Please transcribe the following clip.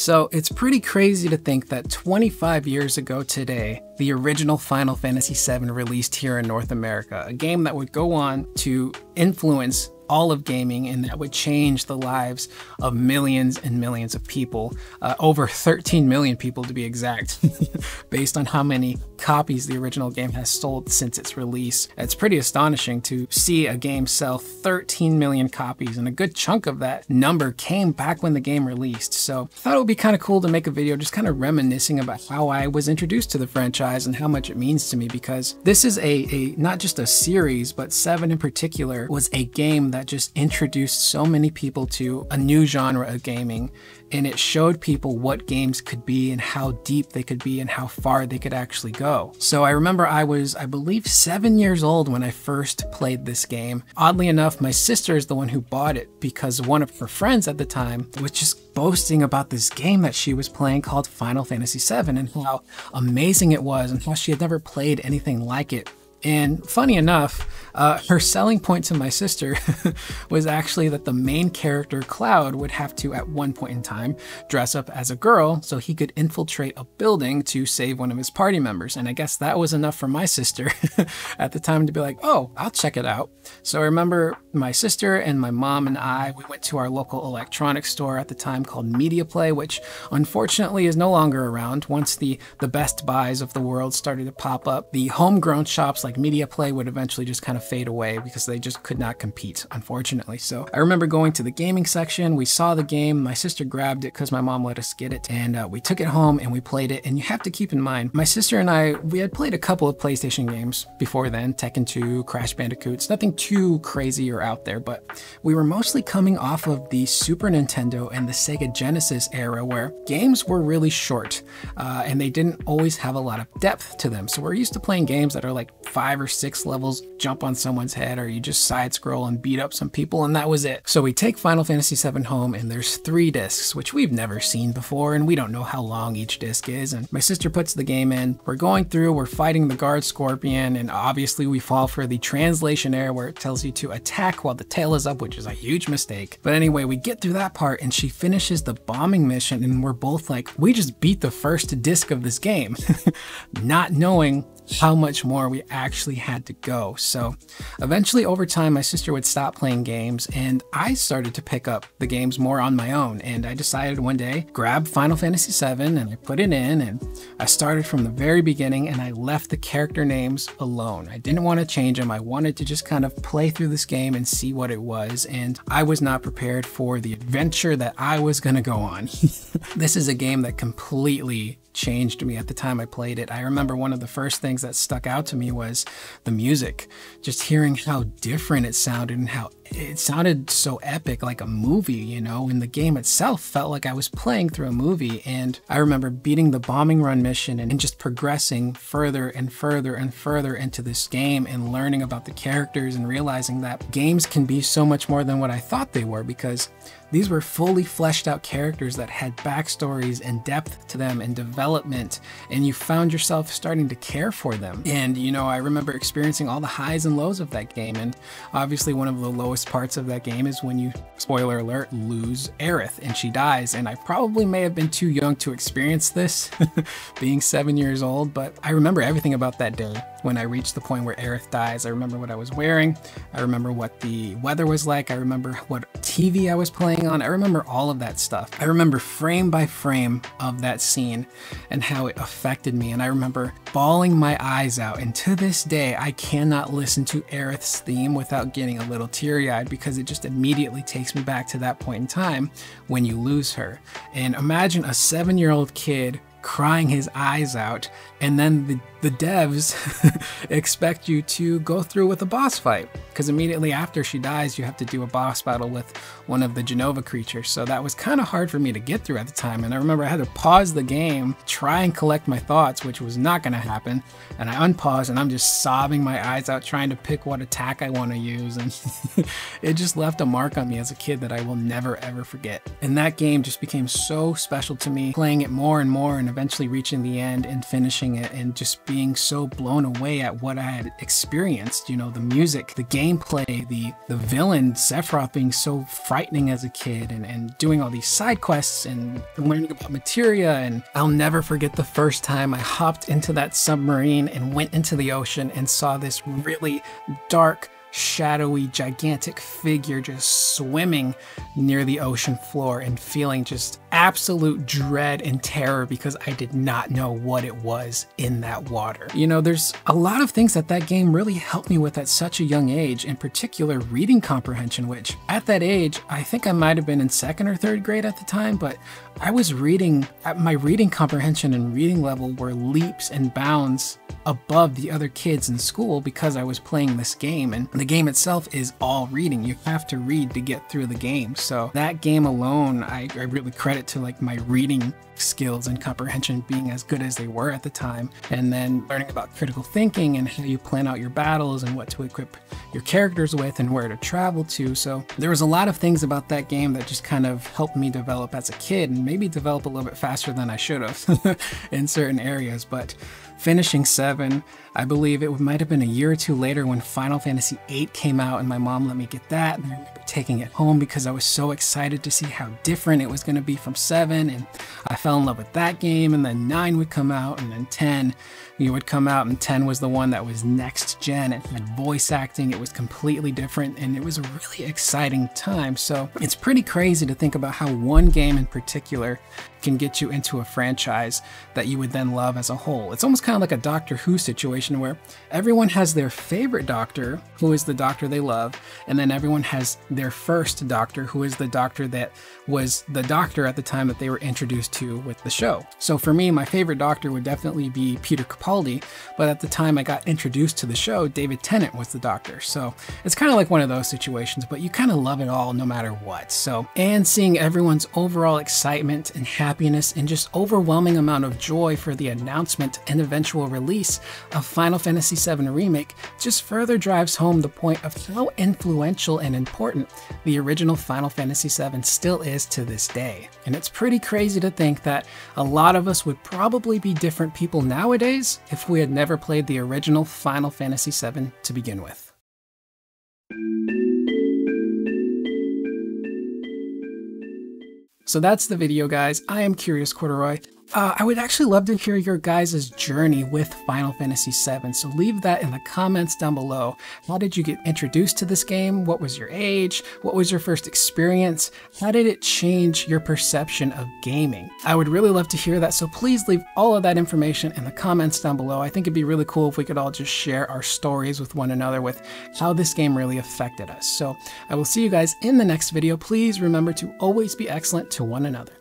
So it's pretty crazy to think that 25 years ago today, the original Final Fantasy VII released here in North America, a game that would go on to influence all of gaming and that would change the lives of millions and millions of people, uh, over 13 million people to be exact, based on how many copies the original game has sold since its release. It's pretty astonishing to see a game sell 13 million copies, and a good chunk of that number came back when the game released. So I thought it would be kind of cool to make a video just kind of reminiscing about how I was introduced to the franchise and how much it means to me because this is a, a not just a series, but 7 in particular was a game that just introduced so many people to a new genre of gaming and it showed people what games could be and how deep they could be and how far they could actually go. So I remember I was, I believe, seven years old when I first played this game. Oddly enough, my sister is the one who bought it because one of her friends at the time was just boasting about this game that she was playing called Final Fantasy VII and how amazing it was and how she had never played anything like it and funny enough, uh, her selling point to my sister was actually that the main character, Cloud, would have to, at one point in time, dress up as a girl so he could infiltrate a building to save one of his party members. And I guess that was enough for my sister at the time to be like, oh, I'll check it out. So I remember my sister and my mom and I, we went to our local electronics store at the time called Media Play, which unfortunately is no longer around. Once the, the Best Buys of the world started to pop up, the homegrown shops like like media play would eventually just kind of fade away because they just could not compete, unfortunately. So I remember going to the gaming section, we saw the game, my sister grabbed it because my mom let us get it, and uh, we took it home and we played it. And you have to keep in mind, my sister and I, we had played a couple of PlayStation games before then, Tekken 2, Crash Bandicoots, nothing too crazy or out there, but we were mostly coming off of the Super Nintendo and the Sega Genesis era where games were really short uh, and they didn't always have a lot of depth to them. So we're used to playing games that are like five or six levels, jump on someone's head, or you just side scroll and beat up some people, and that was it. So we take Final Fantasy VII home, and there's three discs, which we've never seen before, and we don't know how long each disc is. And my sister puts the game in. We're going through, we're fighting the guard scorpion, and obviously we fall for the translation error where it tells you to attack while the tail is up, which is a huge mistake. But anyway, we get through that part, and she finishes the bombing mission, and we're both like, we just beat the first disc of this game, not knowing how much more we actually had to go. So eventually, over time, my sister would stop playing games, and I started to pick up the games more on my own. And I decided one day, grab Final Fantasy VII, and I put it in, and I started from the very beginning, and I left the character names alone. I didn't want to change them. I wanted to just kind of play through this game and see what it was, and I was not prepared for the adventure that I was going to go on. this is a game that completely changed me at the time I played it. I remember one of the first things that stuck out to me was the music. Just hearing how different it sounded and how it sounded so epic, like a movie, you know, and the game itself felt like I was playing through a movie. And I remember beating the bombing run mission and just progressing further and further and further into this game and learning about the characters and realizing that games can be so much more than what I thought they were because these were fully fleshed out characters that had backstories and depth to them and development, and you found yourself starting to care for them. And, you know, I remember experiencing all the highs and lows of that game, and obviously one of the lowest parts of that game is when you, spoiler alert, lose Aerith and she dies. And I probably may have been too young to experience this, being seven years old, but I remember everything about that day when I reached the point where Aerith dies. I remember what I was wearing. I remember what the weather was like. I remember what TV I was playing on. I remember all of that stuff. I remember frame by frame of that scene and how it affected me. And I remember bawling my eyes out. And to this day, I cannot listen to Aerith's theme without getting a little teary eyed because it just immediately takes me back to that point in time when you lose her. And imagine a seven year old kid crying his eyes out, and then the, the devs expect you to go through with a boss fight. Because immediately after she dies, you have to do a boss battle with one of the Jenova creatures. So that was kind of hard for me to get through at the time. And I remember I had to pause the game, try and collect my thoughts, which was not going to happen. And I unpause and I'm just sobbing my eyes out, trying to pick what attack I want to use. And it just left a mark on me as a kid that I will never ever forget. And that game just became so special to me, playing it more and more and eventually reaching the end and finishing it and just being so blown away at what I had experienced. You know, the music, the gameplay, the the villain Sephiroth being so frightening as a kid, and and doing all these side quests and learning about materia. And I'll never forget the first time I hopped into that submarine and went into the ocean and saw this really dark shadowy, gigantic figure just swimming near the ocean floor and feeling just absolute dread and terror because I did not know what it was in that water. You know, there's a lot of things that that game really helped me with at such a young age, in particular reading comprehension, which at that age, I think I might have been in second or third grade at the time, but I was reading, uh, my reading comprehension and reading level were leaps and bounds above the other kids in school because I was playing this game. And the game itself is all reading. You have to read to get through the game. So that game alone, I, I really credit to like my reading skills and comprehension being as good as they were at the time. And then learning about critical thinking and how you plan out your battles and what to equip your characters with and where to travel to. So there was a lot of things about that game that just kind of helped me develop as a kid and maybe develop a little bit faster than I should have in certain areas. But finishing seven. I believe it might have been a year or two later when Final Fantasy VIII came out, and my mom let me get that. And I remember taking it home because I was so excited to see how different it was going to be from seven. And I fell in love with that game. And then nine would come out, and then 10 you would come out, and 10 was the one that was next gen. It had voice acting, it was completely different, and it was a really exciting time. So it's pretty crazy to think about how one game in particular can get you into a franchise that you would then love as a whole. It's almost kind of like a Doctor Who situation where everyone has their favorite doctor, who is the doctor they love, and then everyone has their first doctor, who is the doctor that was the doctor at the time that they were introduced to with the show. So for me, my favorite doctor would definitely be Peter Capaldi, but at the time I got introduced to the show, David Tennant was the doctor. So it's kind of like one of those situations, but you kind of love it all no matter what. So, and seeing everyone's overall excitement and happiness happiness and just overwhelming amount of joy for the announcement and eventual release of Final Fantasy VII Remake just further drives home the point of how influential and important the original Final Fantasy VII still is to this day. And it's pretty crazy to think that a lot of us would probably be different people nowadays if we had never played the original Final Fantasy VII to begin with. So that's the video, guys. I am Curious Corduroy. Uh, I would actually love to hear your guys' journey with Final Fantasy VII, so leave that in the comments down below. How did you get introduced to this game? What was your age? What was your first experience? How did it change your perception of gaming? I would really love to hear that, so please leave all of that information in the comments down below. I think it'd be really cool if we could all just share our stories with one another with how this game really affected us. So I will see you guys in the next video. Please remember to always be excellent to one another.